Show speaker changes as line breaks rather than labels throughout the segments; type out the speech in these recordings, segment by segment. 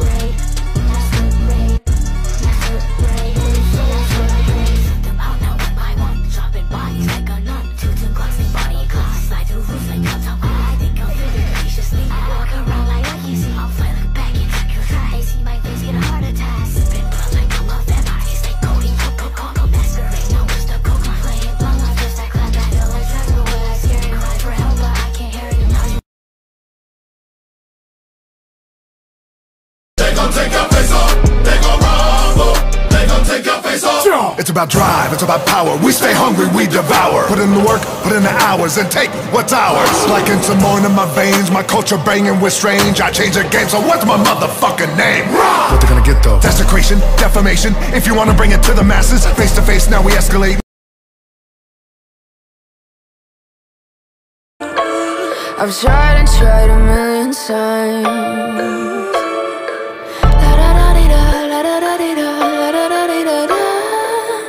way It's about drive, it's about power. We stay hungry, we devour. Put in the work, put in the hours, and take what's ours. Like in Samoan in my veins, my culture banging with strange. I change the game, so what's my motherfucking name? What they gonna get though? Desecration, defamation. If you wanna bring it to the masses, face to face, now we escalate.
I've tried and tried a million times.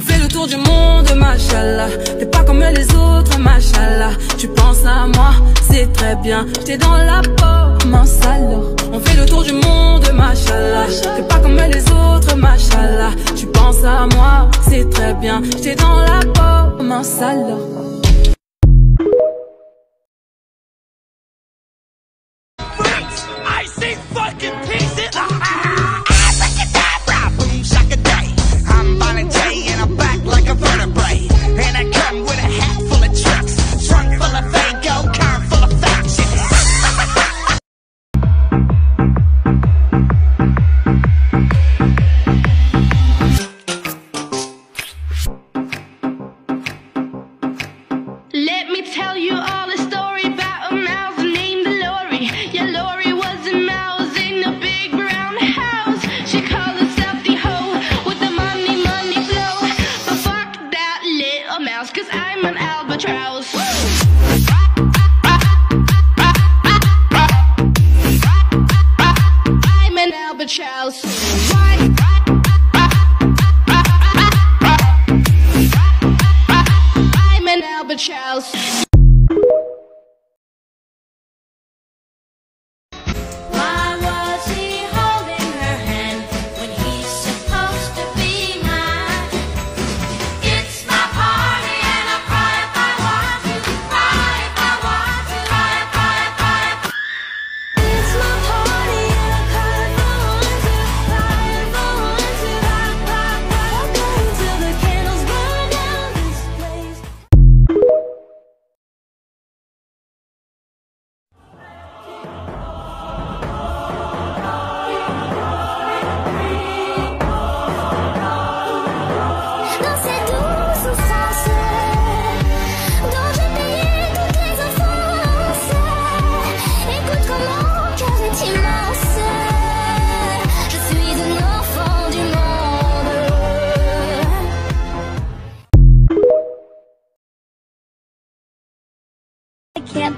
On fait le tour du monde, machallah. T'es pas comme les autres, machallah. Tu penses à moi, c'est très bien. J'étais dans la peau, mince alors. On fait le tour du monde, machallah. T'es pas comme les autres, machallah. Tu penses à moi, c'est très bien. J'étais dans la peau, mince alors.
I
cause I'm an albatross.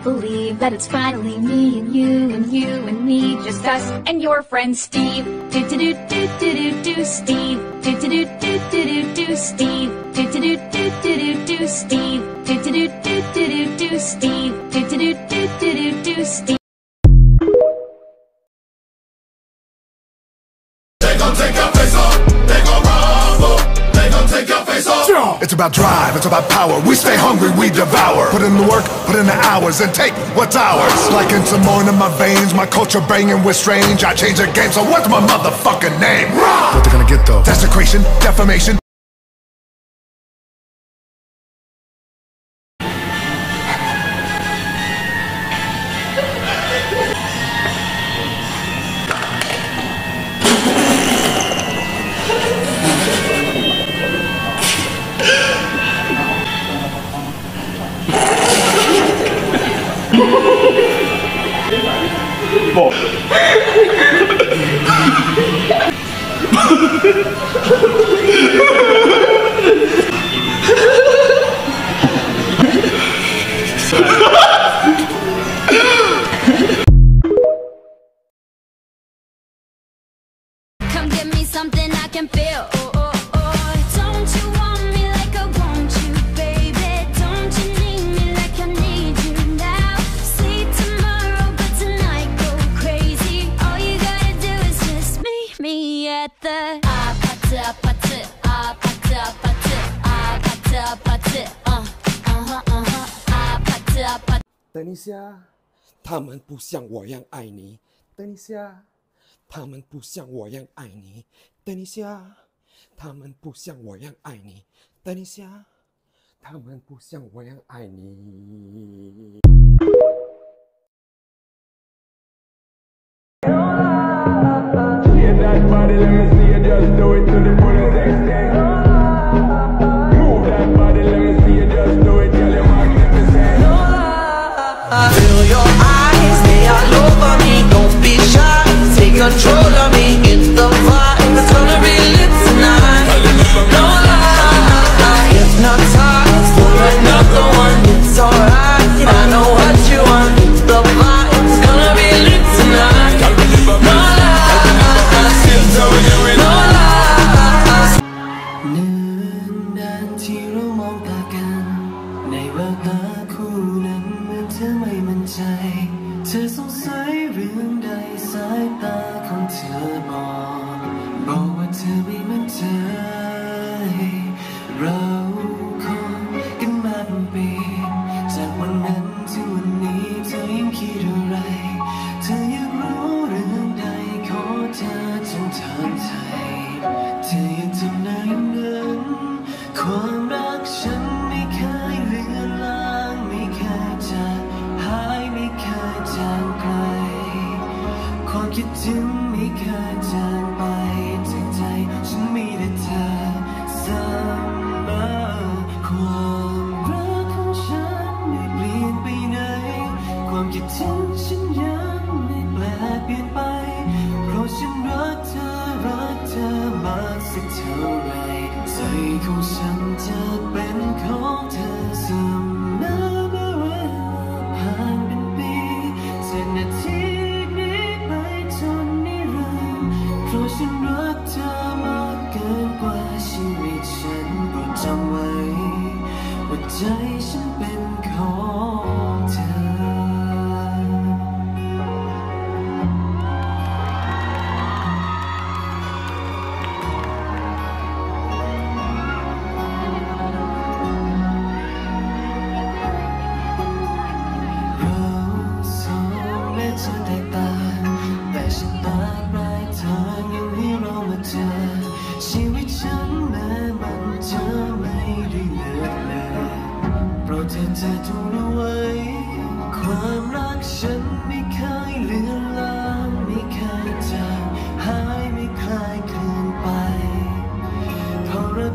Believe that it's finally me and you and you and me, just us and your friend Steve. Do do do do do do do Steve. Do do do do do do do Steve. Do do do do do do do Steve. Do do do do do do do Steve. Do do do do do do do Steve.
It's about drive, it's about power. We stay hungry, we devour. Put in the work, put in the hours, and take what's ours. Like in Samoan in my veins, my culture banging with strange. I change the game, so what's my motherfucking name? What they gonna get though? Desecration, defamation.
等一下，他们不像我一样爱你。等一下，他们不像我一样爱你。等一下。他们不像我一样爱你。等一下，他们不像我一样爱你。
สักเท่าไรใจของฉันจะเป็นของเธอเสมอ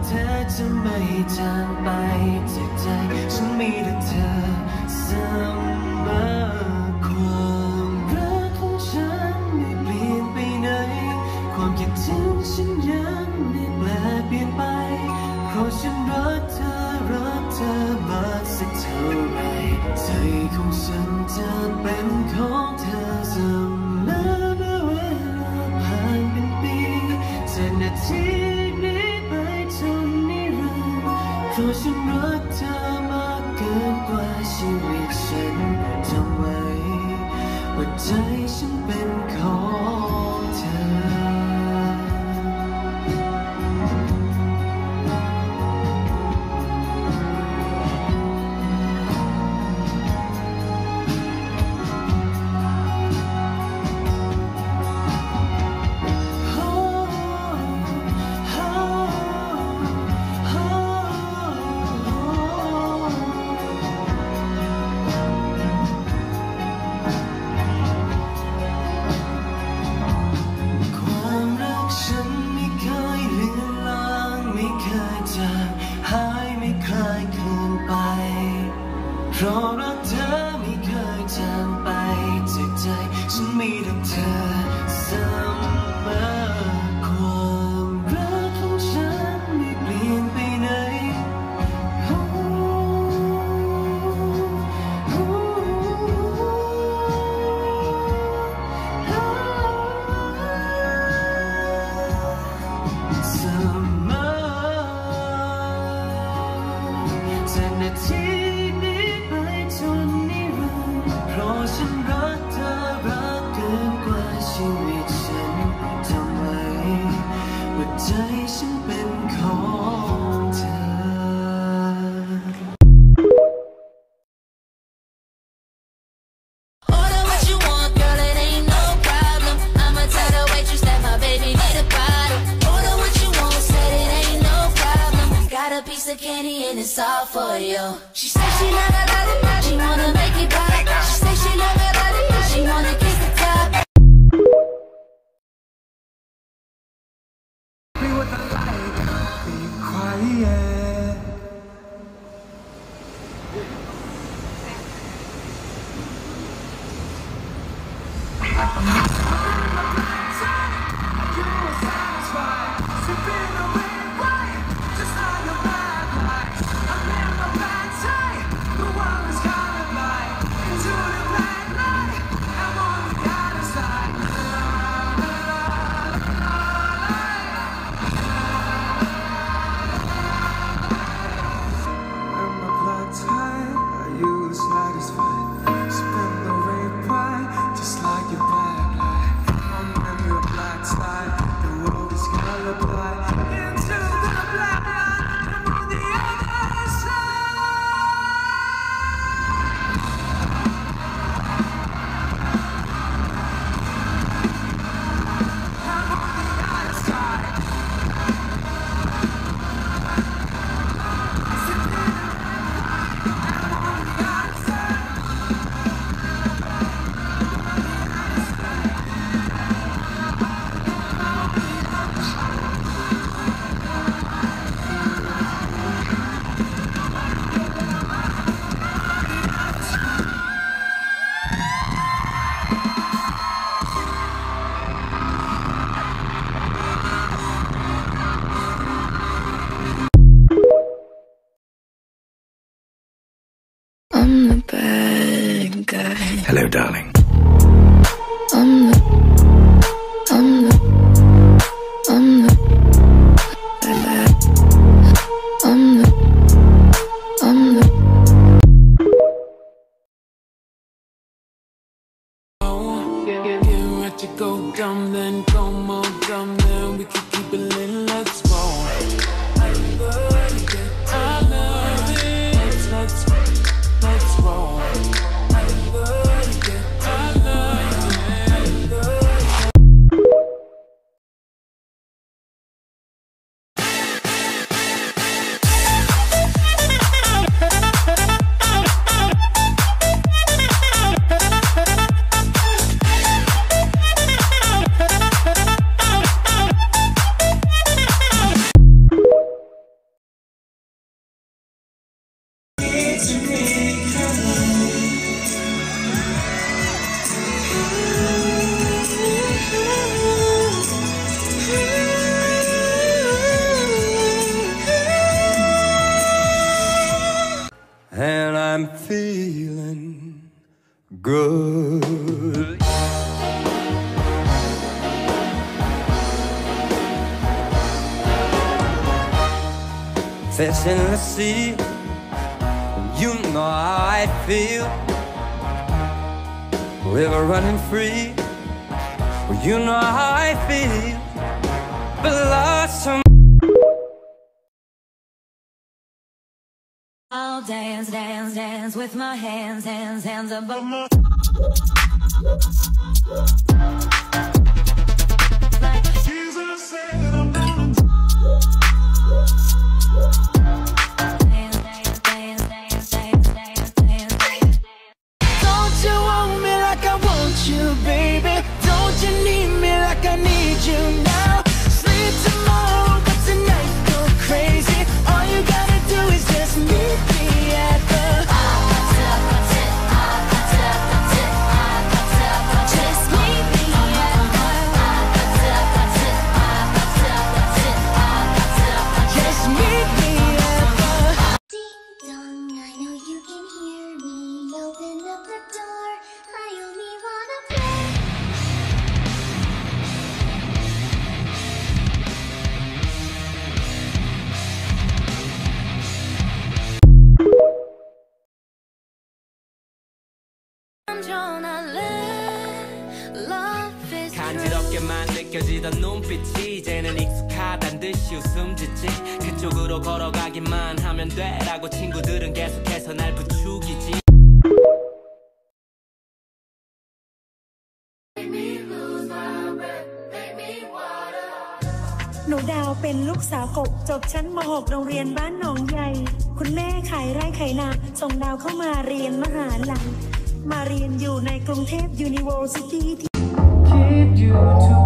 เธอจะไม่จางไปจากใจ ฉันมีแต่เธอเสมอ พราะฉันรักเธอมากเกินกว่าชีวิตฉันทำไมว่าใจฉันเป็นขอ
it's all for you. She say she never her body, she wanna make it pop. She say she never her body, she wanna.
darling.
I'm the, I'm the, I'm the,
to go.
fetching the sea. You know how I feel. River running free. You know how I feel. Blossom.
I'll dance, dance, dance with my hands, hands, hands above my.
느껴지던 눈빛이 이제는 익숙하단 듯이 웃음 짓지 그쪽으로 걸어가기만 하면 돼라고 친구들은 계속해서 날 부추기지
Make me lose my breath, make me water.
หนูดาวเป็นลูกสาวกบจบชั้นม .6 โรงเรียนบ้านหนองใหญ่ คุณแม่ขายไร่ขายนา ส่งดาวเข้ามาเรียนมหาลัยมาเรียนอยู่ในกรุงเทพ University ที่
คิดอยู่ทุกวั